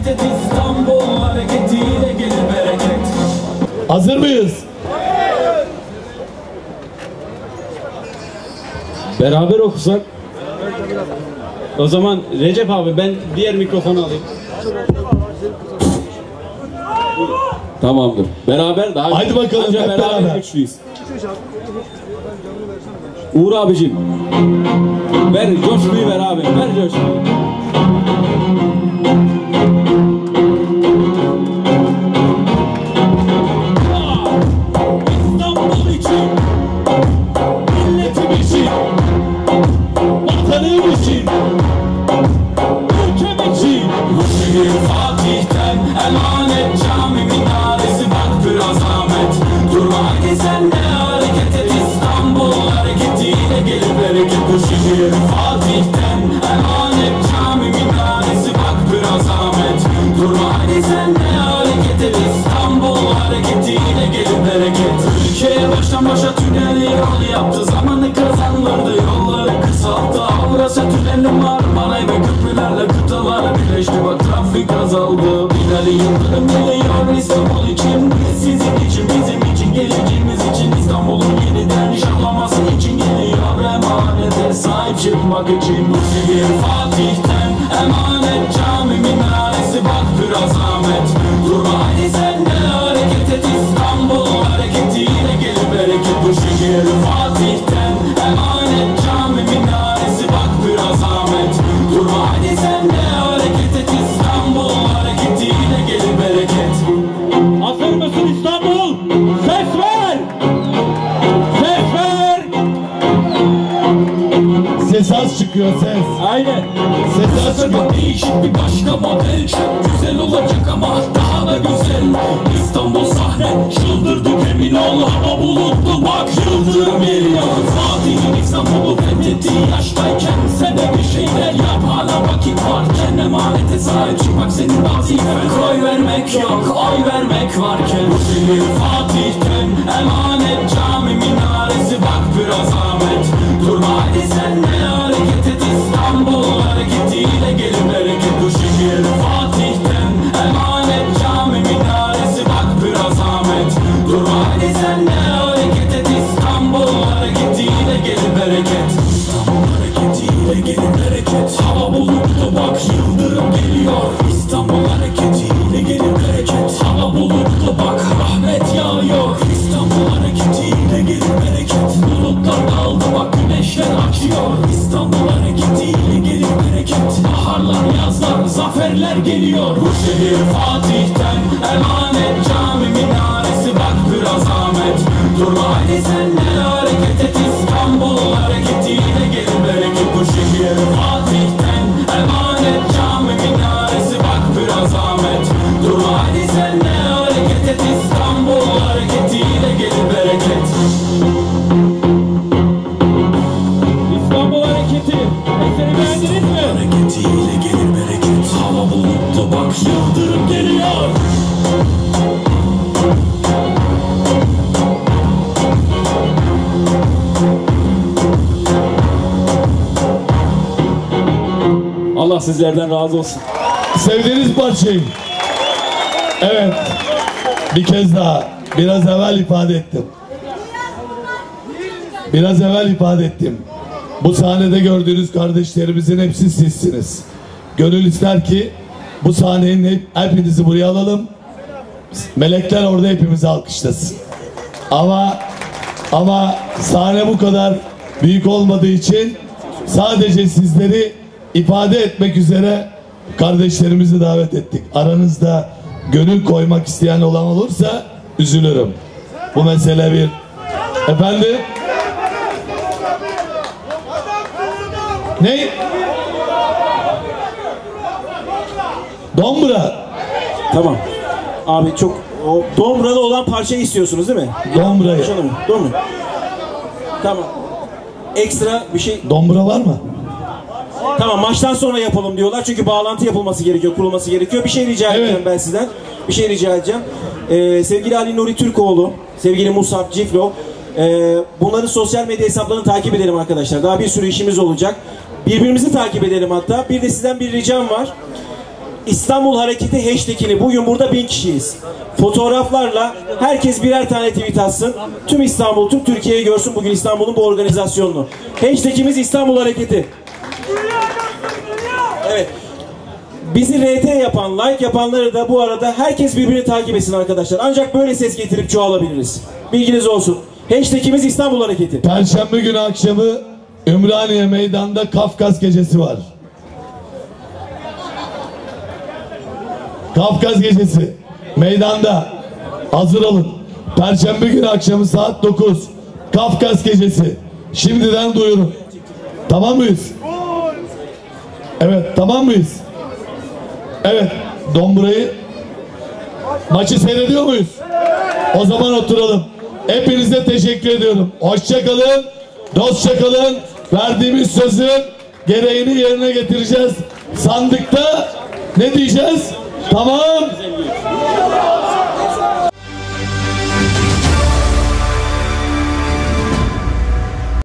hareket et İstanbul hareketiyle gelir bereket Hazır mıyız? Beraber okusak. O zaman Recep abi ben diğer mikrofonu alayım. Tamamdır. Beraber daha Haydi bakalım, hep beraber. güçlüyüz. Uğur abicim. Ver coşkuyu ver abi. Ver coşkuyu. Fatih'ten emanet Cami minaresi bak biraz Ahmet Durma hadi sen de hareket et İstanbul hareketiyle gelir bereket Bu şehir. Fatih'ten emanet sahip çıkmak için az çıkıyor ses. Aynen. Ses az çıkıyor. Değişik bir başka model. Çok güzel olacak ama daha da güzel. İstanbul sahne çıldırdık emin ol. Hava bulutlu. Bak yıldırım geliyor. Fatih'in İstanbul'u fethettiği yaştayken Sen de bir şeyler yap. Hala vakit varken Emanete sahip çıkmak senin vazifen. Koy vermek yok oy vermek varken. Bu şehir Fatih'ten emanet. Cami minaresi. Bak biraz Ahmet. Durma hadi sen de güneşler açıyor İstanbul hareketiyle gelir bereket. Baharlar yazlar zaferler geliyor. Bu şehir Fatih'ten emanet. Cami minaresi bak biraz Ahmet. Durma hadi sen de hareket et. İstanbul hareketiyle gelir bereket. Bu şehir Fatih'ten emanet. Cami minaresi bak biraz Ahmet. Durma hadi sen de hareket et. İstanbul hareketiyle bak yıldırım geliyor Allah sizlerden razı olsun. Sevdiğiniz parçayı. Evet. Bir kez daha. Biraz evvel ifade ettim. Biraz evvel ifade ettim. Bu sahnede gördüğünüz kardeşlerimizin hepsi sizsiniz. Gönül ister ki bu sahnenin hep, hepinizi buraya alalım. Melekler orada hepimizi alkışlasın. Ama ama sahne bu kadar büyük olmadığı için sadece sizleri ifade etmek üzere kardeşlerimizi davet ettik. Aranızda gönül koymak isteyen olan olursa üzülürüm. Bu mesele bir. Efendim? Ne? Dombra. Tamam. Abi çok o Domra'da olan parçayı istiyorsunuz değil mi? Dombra'yı. Konuşalım mu? Tamam. Ekstra bir şey Dombra var mı? Tamam maçtan sonra yapalım diyorlar çünkü bağlantı yapılması gerekiyor, kurulması gerekiyor. Bir şey rica Evet. edeceğim ben sizden. Bir şey rica edeceğim. Ee, sevgili Ali Nuri Türkoğlu, sevgili Musab Ciflo, e, bunların sosyal medya hesaplarını takip edelim arkadaşlar. Daha bir sürü işimiz olacak. Birbirimizi takip edelim hatta. Bir de sizden bir ricam var. İstanbul Hareketi hashtagini bugün burada bin kişiyiz. Fotoğraflarla herkes birer tane tweet atsın. Tüm İstanbul, tüm Türkiye'yi görsün bugün İstanbul'un bu organizasyonunu. Hashtagimiz İstanbul Hareketi. Evet. Bizi RT yapan, like yapanları da bu arada herkes birbirini takip etsin arkadaşlar. Ancak böyle ses getirip çoğalabiliriz. Bilginiz olsun. Hashtagimiz İstanbul Hareketi. Perşembe günü akşamı Ümraniye Meydanı'nda Kafkas Gecesi var. Kafkas Gecesi meydanda hazır olun. Perşembe günü akşamı saat 9 Kafkas Gecesi. Şimdiden duyurun. Tamam mıyız? Evet tamam mıyız? Evet Domburay'ı maçı seyrediyor muyuz? O zaman oturalım. Hepinize teşekkür ediyorum. Hoşça kalın, dostça kalın. Verdiğimiz sözün gereğini yerine getireceğiz. Sandıkta ne diyeceğiz? Tamam,